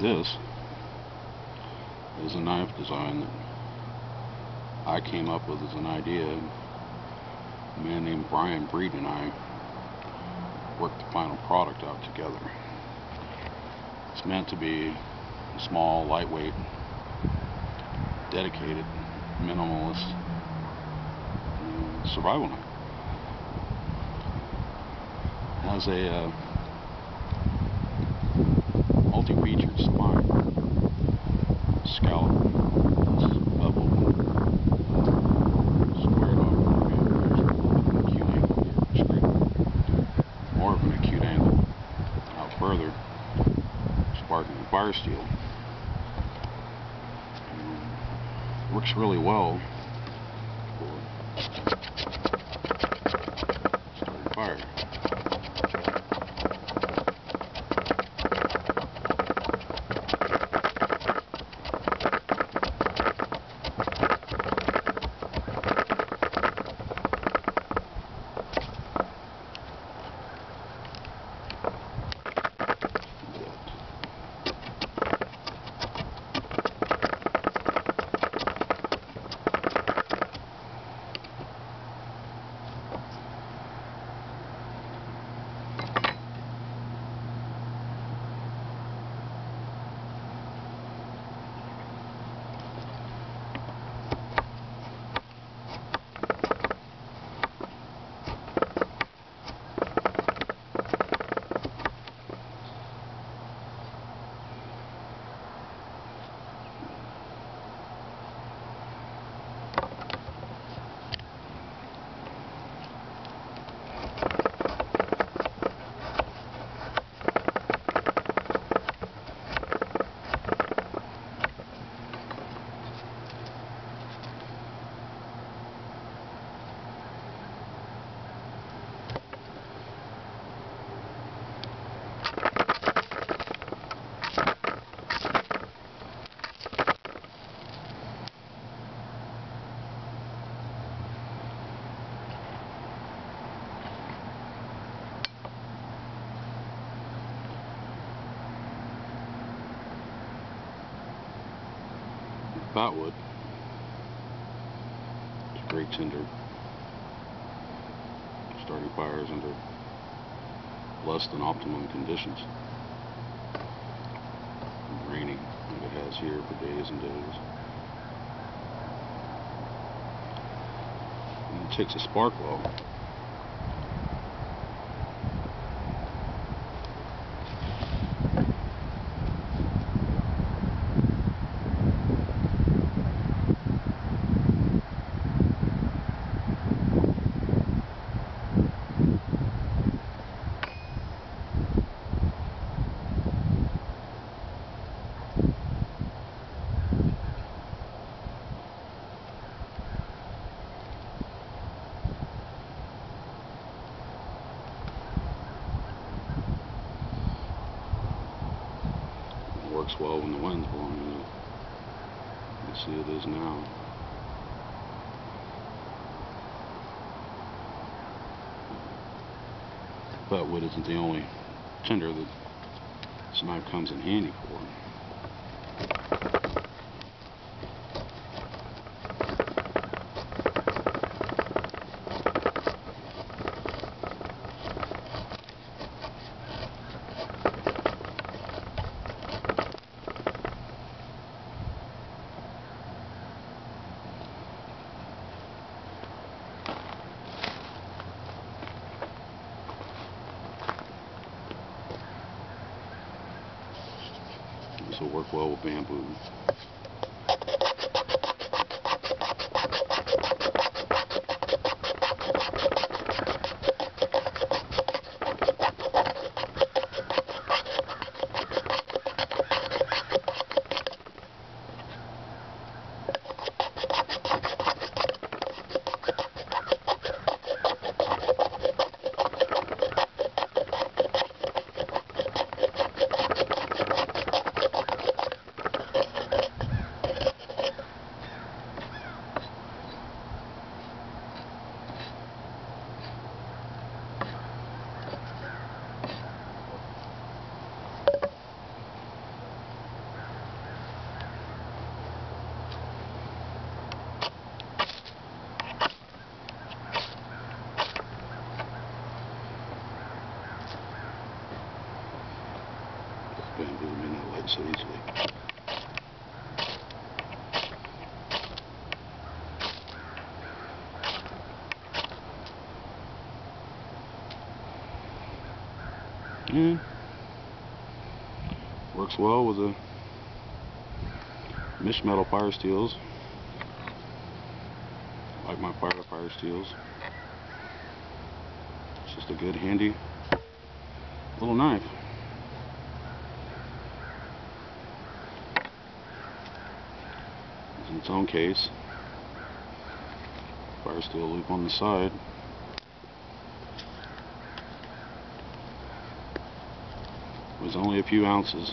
This is a knife design that I came up with as an idea. A man named Bryan Breeden and I worked the final product out together. It's meant to be a small, lightweight, dedicated, minimalist uh, survival knife. Has a uh, multi-featured spine, scallop, further, sparking fire steel. Um, works really well for starting fire. Fatwood. It's great tinder. Starting fires under less than optimum conditions. Raining like it has here for days and days. And it takes a spark well. It works well when the wind's blowing. You, you see it is now. But wood isn't the only tinder that knife comes in handy for. Will work well with bamboo. Bamboo may not light so easily. And hmm. works well with the mischmetal fire steels. Like my fire fire steels. It's just a good handy little knife. It's own case. Fire steel loop on the side. was only a few ounces.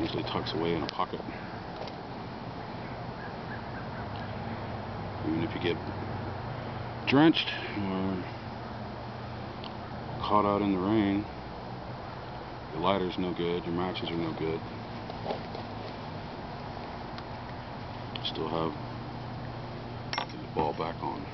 Usually tucks away in a pocket. Even if you get drenched or caught out in the rain, your lighter's no good, your matches are no good. Still have the ball back on.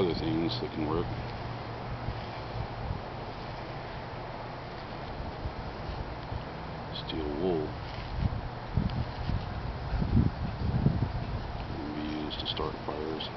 other things that can work. Steel wool can be used to start fires.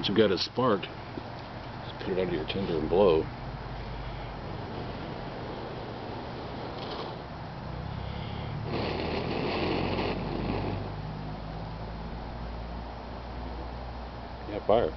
Once you've got it sparked, just put it under your tinder and blow. Yeah, fire.